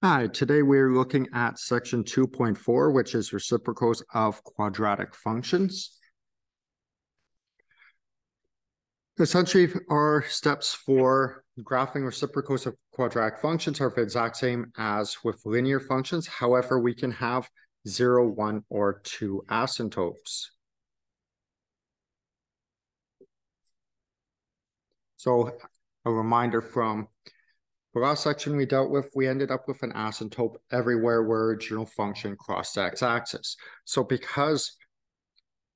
Hi, today we're looking at section 2.4, which is reciprocals of quadratic functions. Essentially, our steps for graphing reciprocals of quadratic functions are the exact same as with linear functions. However, we can have 0, 1, or 2 asymptotes. So a reminder from last section we dealt with, we ended up with an asymptote everywhere where original function crossed the x-axis. So because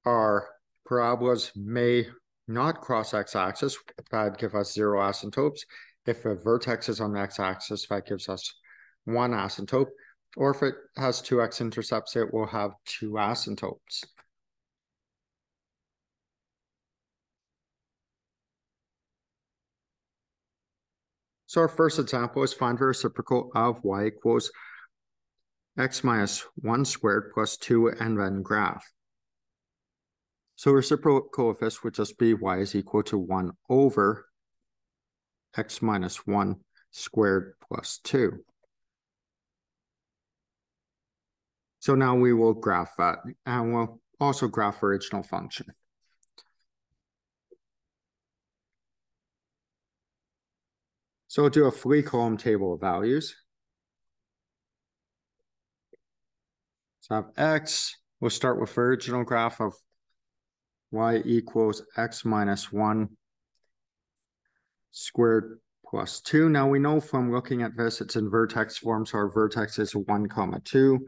our parabolas may not cross x-axis, that'd give us zero asymptotes. If a vertex is on the x-axis, that gives us one asymptote. Or if it has two x-intercepts, it will have two asymptotes. So our first example is find the reciprocal of y equals x minus 1 squared plus 2 and then graph. So reciprocal of this would just be y is equal to 1 over x minus 1 squared plus 2. So now we will graph that, and we'll also graph original function. So we'll do a three column table of values. So I have x, we'll start with the original graph of y equals x minus 1 squared plus 2. Now we know from looking at this, it's in vertex form, so our vertex is 1 comma 2.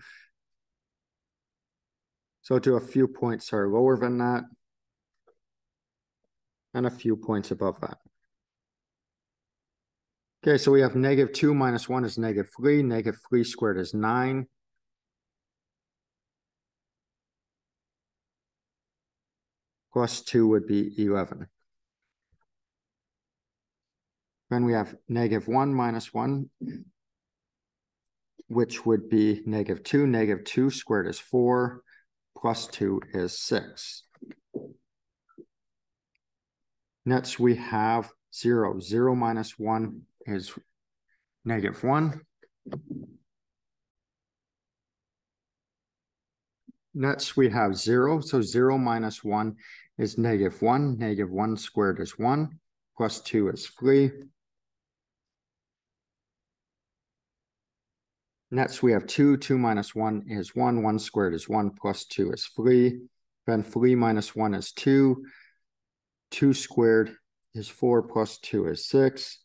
So do a few points are lower than that, and a few points above that. Okay, so we have negative 2 minus 1 is negative 3. Negative 3 squared is 9. Plus 2 would be 11. Then we have negative 1 minus 1, which would be negative 2. Negative 2 squared is 4. Plus 2 is 6. Next, we have 0. 0 minus 1 is negative 1. Next, we have 0. So 0 minus 1 is negative 1. Negative 1 squared is 1. Plus 2 is 3. Next, we have 2. 2 minus 1 is 1. 1 squared is 1. Plus 2 is 3. Then 3 minus 1 is 2. 2 squared is 4 plus 2 is 6.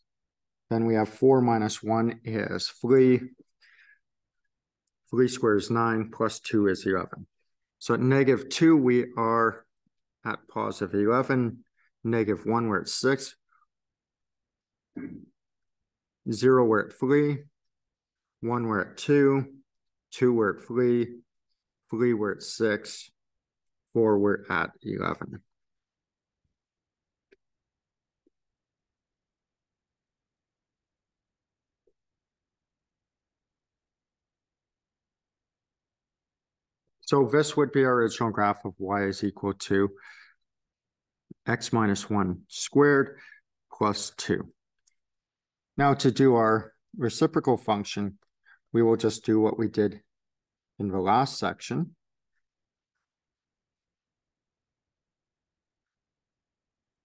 Then we have 4 minus 1 is 3. 3 squared is 9, plus 2 is 11. So at negative 2, we are at positive 11. Negative 1, we're at 6. 0, we're at 3. 1, we're at 2. 2, we're at 3. 3, we're at 6. 4, we're at 11. So this would be our original graph of y is equal to x minus 1 squared plus 2. Now to do our reciprocal function, we will just do what we did in the last section.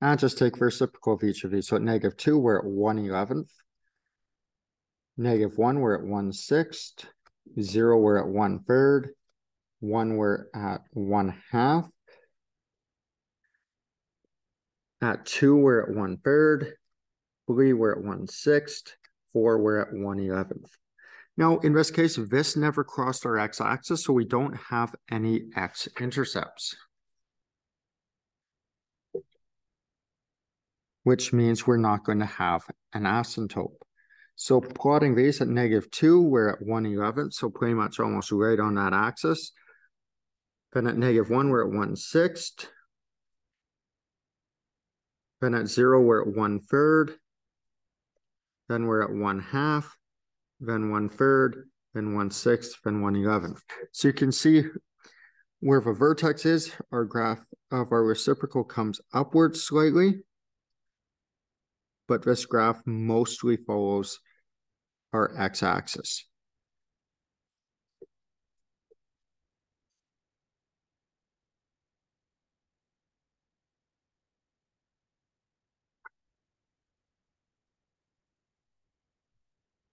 And just take the reciprocal of each of these. So at negative 2, we're at 1 11th. Negative 1, we're at 1 6th. 0, we're at 1 third one we're at one half. At two, we're at one third. Three, we're at one sixth. Four, we're at one eleventh. Now, in this case, this never crossed our x-axis, so we don't have any x-intercepts. Which means we're not going to have an asymptote. So plotting these at negative 2, we're at 1 11th, so pretty much almost right on that axis. Then at negative 1, we're at 1 sixth. Then at 0, we're at 1 third. Then we're at 1 half. Then 1 third. Then 1 sixth. Then 1 eleventh. So you can see where the vertex is, our graph of our reciprocal comes upwards slightly. But this graph mostly follows our x-axis.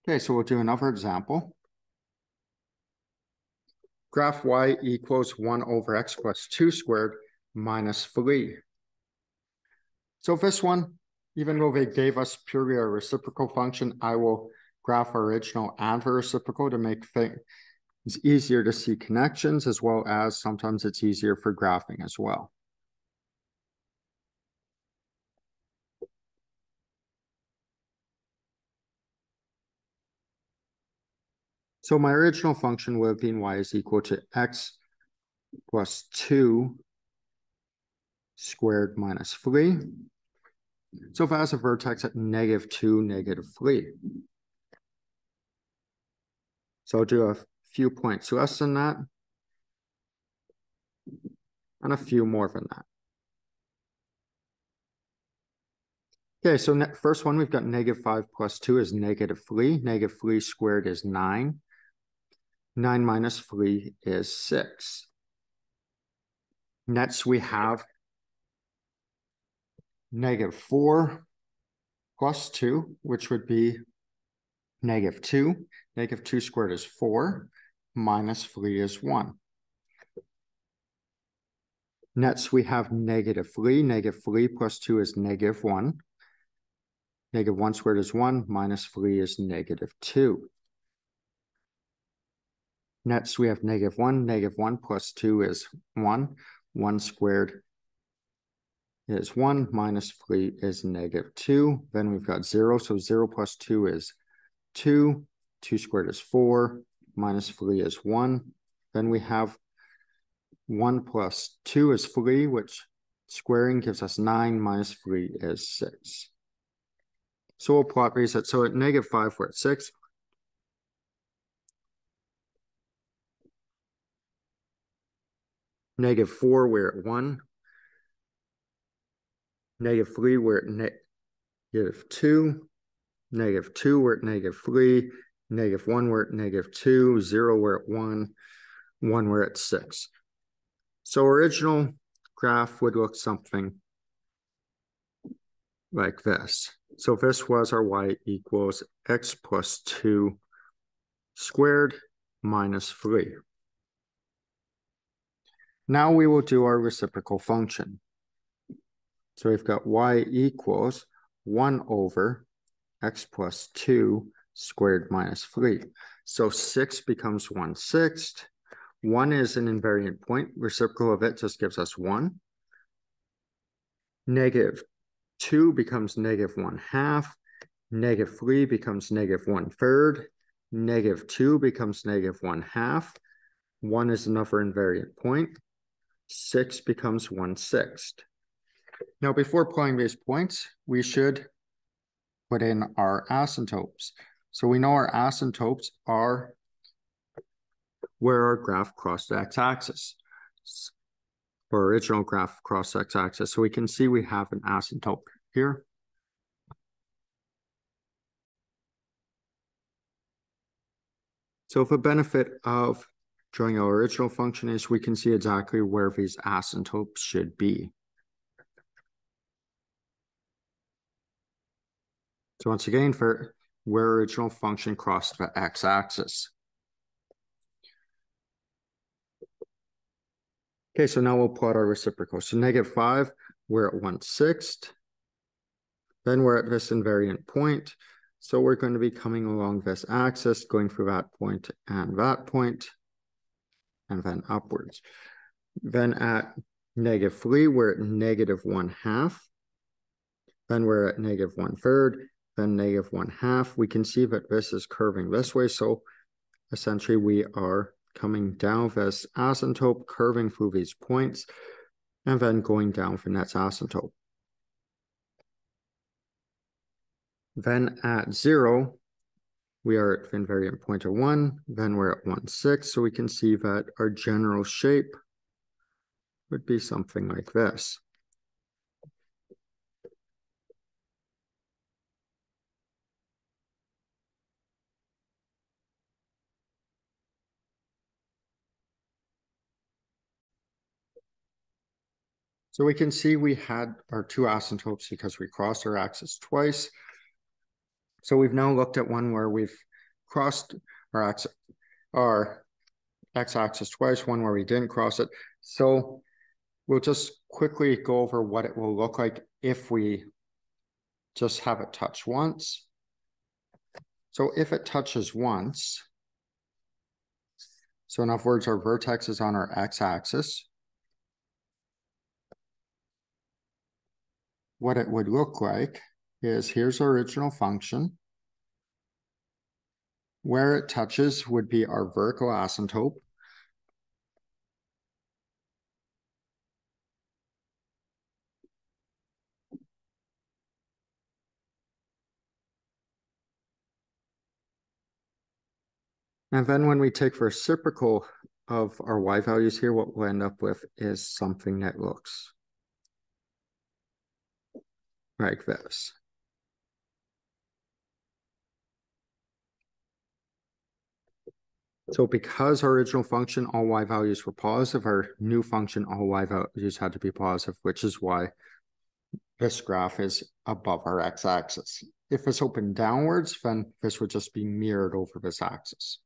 Okay, so we'll do another example. Graph y equals 1 over x plus 2 squared minus 3. So this one, even though they gave us purely a reciprocal function, I will graph original and the reciprocal to make things easier to see connections as well as sometimes it's easier for graphing as well. So my original function would have been y is equal to x plus 2 squared minus 3. So if I has a vertex at negative 2, negative 3. So I'll do a few points less than that and a few more than that. Okay, so first one, we've got negative 5 plus 2 is negative 3. Negative 3 squared is 9. 9 minus 3 is 6. Next, we have negative 4 plus 2, which would be negative 2. Negative 2 squared is 4, minus 3 is 1. Next, we have negative 3. Negative 3 plus 2 is negative 1. Negative 1 squared is 1, minus 3 is negative 2. Next, we have negative 1. Negative 1 plus 2 is 1. 1 squared is 1, minus 3 is negative 2. Then we've got 0, so 0 plus 2 is 2. 2 squared is 4, minus 3 is 1. Then we have 1 plus 2 is 3, which squaring gives us 9, minus 3 is 6. So we'll plot reset. So at negative 5, we're at 6. Negative 4, we're at 1. Negative 3, we're at negative 2. Negative 2, we're at negative 3. Negative 1, we're at negative 2. 0, we're at 1. 1, we're at 6. So original graph would look something like this. So this was our y equals x plus 2 squared minus 3. Now we will do our reciprocal function. So we've got y equals 1 over x plus 2 squared minus 3. So 6 becomes 1 sixth. 1 is an invariant point. Reciprocal of it just gives us 1. Negative 2 becomes negative 1 half. Negative 3 becomes negative 1 third. Negative 2 becomes negative 1 half. 1 is another invariant point. 6 becomes one sixth. Now, before applying these points, we should put in our asymptotes. So we know our asymptotes are where our graph crossed the x-axis, or original graph crossed x-axis. So we can see we have an asymptote here. So the benefit of drawing our original function is we can see exactly where these asymptotes should be. So once again, for where original function crossed the x-axis. Okay, so now we'll plot our reciprocal. So negative 5, we're at 1 sixth. Then we're at this invariant point. So we're going to be coming along this axis, going through that point and that point and then upwards. Then at negative 3, we're at negative 1 half. Then we're at negative 1 third, then negative 1 half. We can see that this is curving this way. So essentially we are coming down this asymptote, curving through these points, and then going down the next asymptote. Then at 0, we are at invariant point of 1, then we're at 1, 6, so we can see that our general shape would be something like this. So we can see we had our two asymptotes because we crossed our axis twice. So we've now looked at one where we've crossed our x our x-axis twice, one where we didn't cross it. So we'll just quickly go over what it will look like if we just have it touch once. So if it touches once, so in other words, our vertex is on our x-axis. What it would look like is here's our original function. Where it touches would be our vertical asymptote. And then when we take reciprocal of our y values here, what we'll end up with is something that looks like this. So because our original function, all y values were positive, our new function, all y values had to be positive, which is why this graph is above our x-axis. If it's open downwards, then this would just be mirrored over this axis.